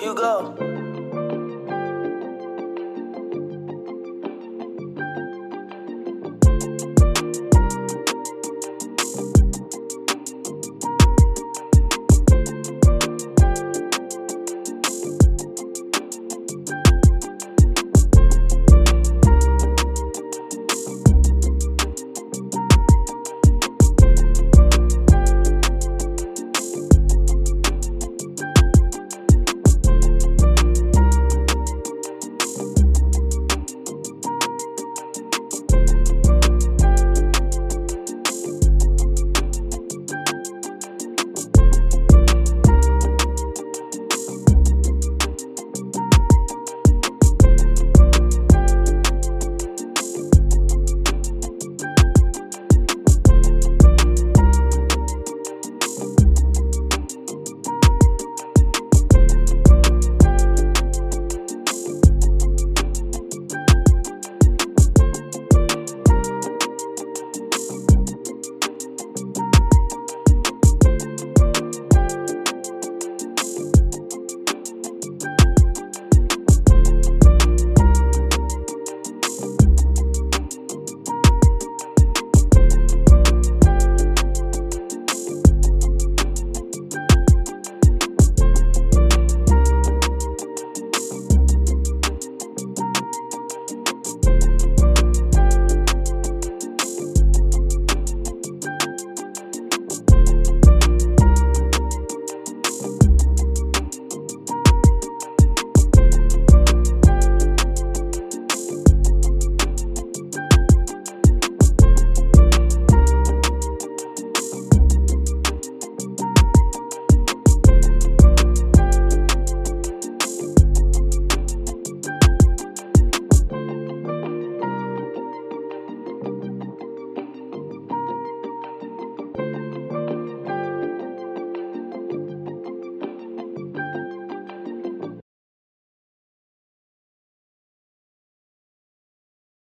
you go.